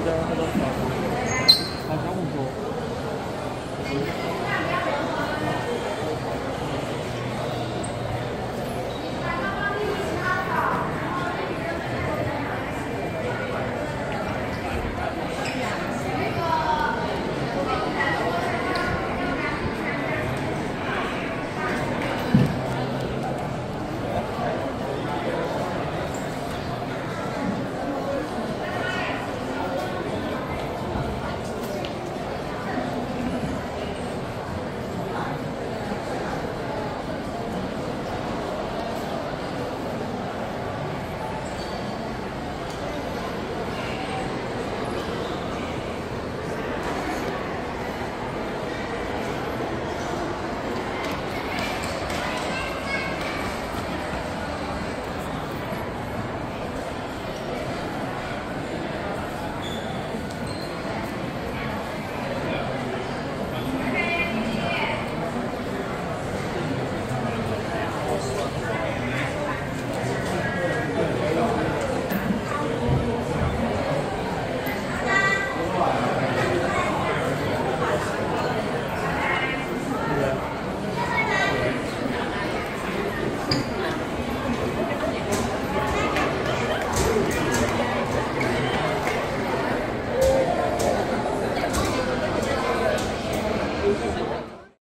依家好多，快手控股。